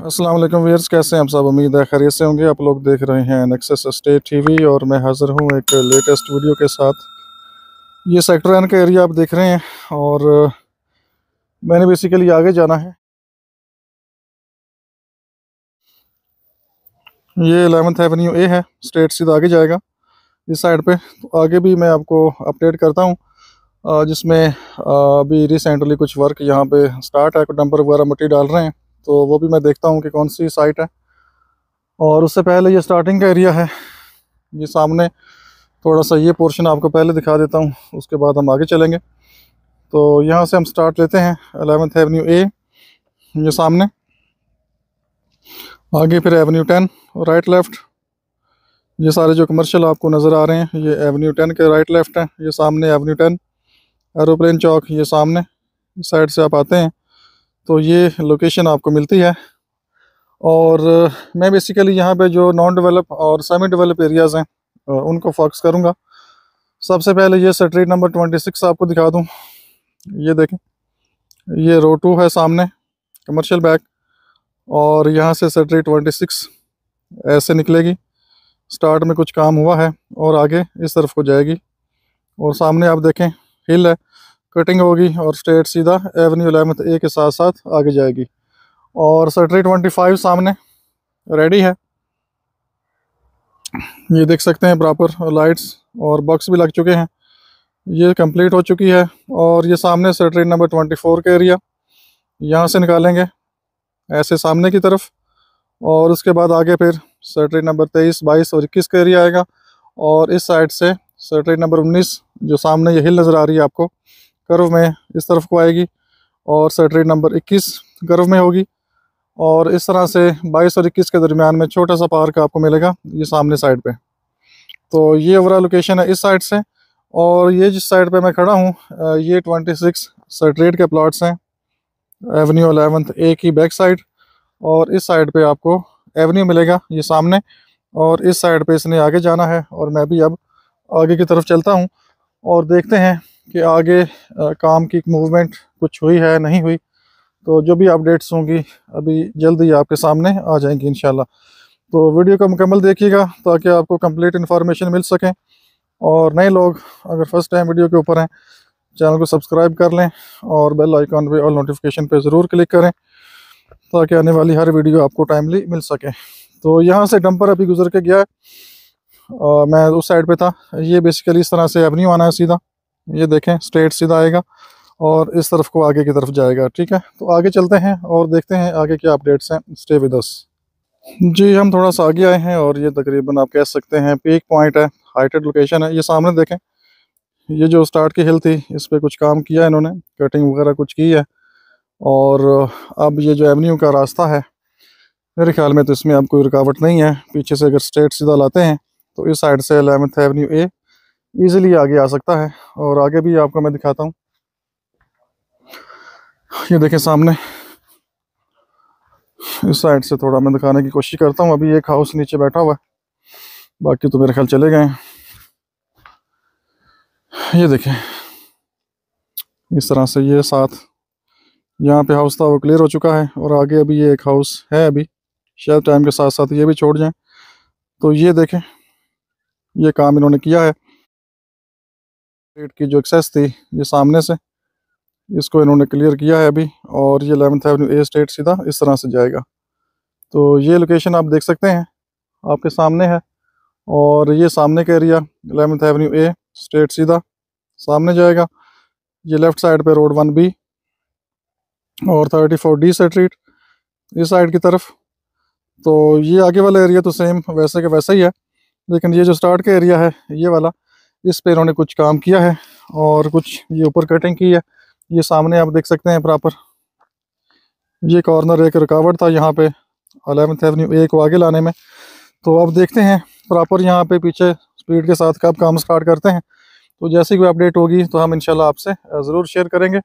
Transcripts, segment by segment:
अस्सलाम वालेकुम व्यूअर्स कैसे हैं आप सब? उम्मीद है खैरियत से होंगे। आप लोग देख रहे हैं नेक्सस स्टेट टीवी और मैं हाज़िर हूँ एक लेटेस्ट वीडियो के साथ। ये सेक्टर एन का एरिया आप देख रहे हैं और मैंने बेसिकली आगे जाना है। ये एलेवंथ एवेन्यू ए है स्टेट सीधा आगे जाएगा। इस साइड पे तो आगे भी मैं आपको अपडेट करता हूँ। जिसमें अभी रिसेंटली कुछ वर्क यहाँ पे स्टार्ट है डंपर वगैरह मिट्टी डाल रहे हैं। तो वो भी मैं देखता हूँ कि कौन सी साइट है। और उससे पहले ये स्टार्टिंग का एरिया है। ये सामने थोड़ा सा ये पोर्शन आपको पहले दिखा देता हूँ, उसके बाद हम आगे चलेंगे। तो यहाँ से हम स्टार्ट लेते हैं एलेवेंथ एवेन्यू ए ये सामने। आगे फिर एवेन्यू टेन राइट लेफ़्ट ये सारे जो कमर्शियल आपको नज़र आ रहे हैं, ये एवेन्यू टेन के राइट लेफ़्ट हैं, ये सामने एवेन्यू टेन एरोप्लेन चौक, ये सामने। इस साइड से आप आते हैं तो ये लोकेशन आपको मिलती है। और मैं बेसिकली यहाँ पे जो नॉन डेवलप और सेमी डेवलप एरियाज़ हैं उनको फोकस करूँगा। सबसे पहले ये स्ट्रीट नंबर ट्वेंटी सिक्स आपको दिखा दूँ। ये देखें, ये रो टू है सामने कमर्शियल बैग और यहाँ से स्ट्रीट ट्वेंटी सिक्स ऐसे निकलेगी। स्टार्ट में कुछ काम हुआ है और आगे इस तरफ़ को जाएगी। और सामने आप देखें हिल है। कटिंग होगी और स्ट्रेट सीधा एवेन्यू एलेवंथ ए के साथ साथ आगे जाएगी। और सटरी ट्वेंटी फाइव सामने रेडी है। ये देख सकते हैं प्रॉपर लाइट्स और बक्स भी लग चुके हैं। ये कंप्लीट हो चुकी है और ये सामने सटरी नंबर ट्वेंटी फोर का एरिया यहाँ से निकालेंगे ऐसे सामने की तरफ़ और उसके बाद आगे फिर सटरी नंबर तेईस, बाईस और इक्कीस का एरिया आएगा। और इस साइड से सटरी नंबर उन्नीस जो सामने ये हिल नज़र आ रही है आपको कर्व में इस तरफ़ को आएगी और सेटरी नंबर 21 गर्व में होगी। और इस तरह से 22 और 21 के दरमियान में छोटा सा पार्क आपको मिलेगा ये सामने साइड पे। तो ये ओवरऑल लोकेशन है इस साइड से और ये जिस साइड पे मैं खड़ा हूँ ये 26 सेट्रेट के प्लाट्स हैं। एवेन्यू अलेवंथ ए की बैक साइड और इस साइड पे आपको एवेन्यू मिलेगा ये सामने और इस साइड पे इसने आगे जाना है और मैं भी अब आगे की तरफ़ चलता हूँ। और देखते हैं कि आगे काम की मूवमेंट कुछ हुई है, नहीं हुई तो जो भी अपडेट्स होंगी अभी जल्द ही आपके सामने आ जाएँगी इन तो वीडियो को मुकम्मल देखिएगा ताकि आपको कंप्लीट इन्फॉर्मेशन मिल सके। और नए लोग अगर फ़र्स्ट टाइम वीडियो के ऊपर हैं चैनल को सब्सक्राइब कर लें और बेल आइकॉन पे और नोटिफिकेशन पे ज़रूर क्लिक करें ताकि आने वाली हर वीडियो आपको टाइमली मिल सके। तो यहाँ से डंपर अभी गुजर के गया है। मैं उस साइड पे था। ये बेसिकली इस तरह से एवन्यू आना है सीधा। ये देखें स्ट्रेट सीधा आएगा और इस तरफ़ को आगे की तरफ़ जाएगा, ठीक है? तो आगे चलते हैं और देखते हैं आगे क्या अपडेट्स हैं। स्टे विद अस जी, हम थोड़ा सा आगे आए हैं और ये तकरीबन आप कह सकते हैं पीक पॉइंट है हाइटेड लोकेशन है। ये सामने देखें, ये जो स्टार्ट की हिल थी, इस पर कुछ काम किया इन्होंने कटिंग वगैरह कुछ की है और अब ये जो एवन्यू का रास्ता है, मेरे ख्याल में तो इसमें अब कोई रुकावट नहीं है। पीछे से अगर स्ट्रेट सीधा लाते हैं तो इस साइड से एलेवंथ एवन्यू ए इजीली आगे आ सकता है और आगे भी आपको मैं दिखाता हूँ। ये देखें सामने। इस साइड से थोड़ा मैं दिखाने की कोशिश करता हूँ। अभी एक हाउस नीचे बैठा हुआ है। बाकी तो मेरे ख्याल चले गए ये देखें। इस तरह से ये साथ यहाँ पे हाउस था, वो क्लियर हो चुका है और आगे अभी ये एक हाउस है अभी। शायद टाइम के साथ साथ ये भी छोड़ जाएँ। तो ये देखें, ये काम इन्होंने किया है। रेट की जो एक्सेस थी ये सामने से, इसको इन्होंने क्लियर किया है अभी और ये एलेवंथ एवेन्यू ए स्टेट सीधा इस तरह से जाएगा। तो ये लोकेशन आप देख सकते हैं, आपके सामने है और ये सामने का area eleventh avenue estate सीधा सामने जाएगा। ये लेफ़्ट साइड पे रोड वन बी और थर्टी फोर डी स्ट्रीट इस साइड की तरफ़। तो ये आगे वाला एरिया तो सेम वैसे के वैसा ही है, लेकिन ये जो स्टार्ट का एरिया है, ये वाला इस पे इन्होंने कुछ काम किया है और कुछ ये ऊपर कटिंग की है। ये सामने आप देख सकते हैं प्रॉपर ये कॉर्नर एक रुकावट था यहाँ पे अलेवंथ एवन्यू ए को आगे लाने में। तो अब देखते हैं प्रॉपर यहाँ पे पीछे स्पीड के साथ कब काम स्टार्ट करते हैं। तो जैसी कोई अपडेट होगी तो हम इनशाला आपसे ज़रूर शेयर करेंगे।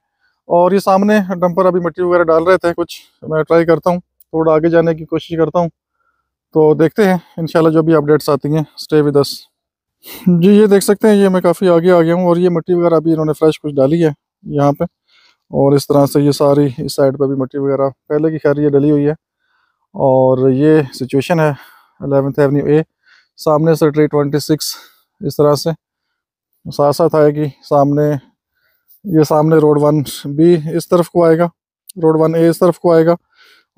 और ये सामने डंपर अभी मिट्टी वगैरह डाल रहे थे, कुछ मैं ट्राई करता हूँ, थोड़ा आगे जाने की कोशिश करता हूँ। तो देखते हैं इनशाला जो भी अपडेट्स आती हैं स्टे विद अस जी, ये देख सकते हैं, ये मैं काफ़ी आगे आ गया हूँ और ये मिट्टी वगैरह अभी इन्होंने फ्रेश कुछ डाली है यहाँ पे। और इस तरह से ये सारी इस साइड पे भी मिट्टी वगैरह, पहले की खैर ये डली हुई है। और ये सिचुएशन है एलेवेंथ एवन्यू ए सामने से ट्री ट्वेंटी सिक्स इस तरह से। साथ साथ आएगी, सामने, ये सामने रोड वन बी इस तरफ़ को आएगा रोड वन ए इस तरफ़ को आएगा।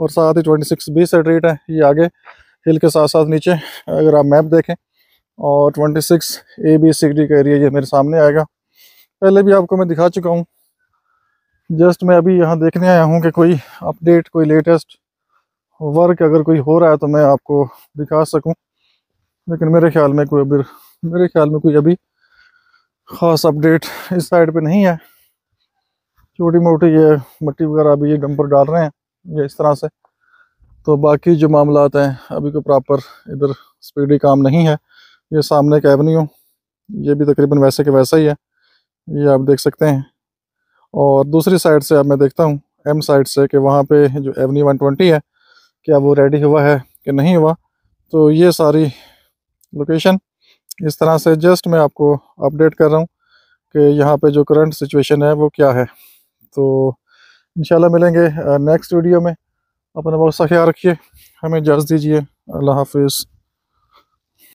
और साथ ही twenty six B street है, ये आगे हिल के साथ साथ नीचे, अगर आप मैप देखें। और twenty six A B C D का एरिया ये मेरे सामने आएगा। पहले भी आपको मैं दिखा चुका हूँ। जस्ट मैं अभी यहाँ देखने आया हूँ कि कोई अपडेट कोई लेटेस्ट वर्क अगर कोई हो रहा है तो मैं आपको दिखा सकूँ। लेकिन मेरे ख्याल में कोई अभी, मेरे ख्याल में कोई अभी ख़ास अपडेट इस साइड पे नहीं है। छोटी मोटी ये मट्टी वगैरह अभी ये डंपर डाल रहे हैं, ये इस तरह से। तो बाकी जो मामला हैं, अभी कोई प्रॉपर इधर स्पीडी काम नहीं है। ये सामने का एवन्यू, ये भी तकरीबन वैसे के वैसा ही है, ये आप देख सकते हैं। और दूसरी साइड से अब मैं देखता हूँ एम साइड से कि वहाँ पे जो एवनी 120 है, क्या वो रेडी हुआ है कि नहीं हुआ? तो ये सारी लोकेशन इस तरह से जस्ट मैं आपको अपडेट कर रहा हूँ कि यहाँ पे जो करंट सिचुएशन है, वो क्या है। तो इंशाल्लाह मिलेंगे नेक्स्ट वीडियो में। अपना बहुत सा ख्याल रखिए, हमें इजाज़त दीजिए। अल्लाह हाफिज़।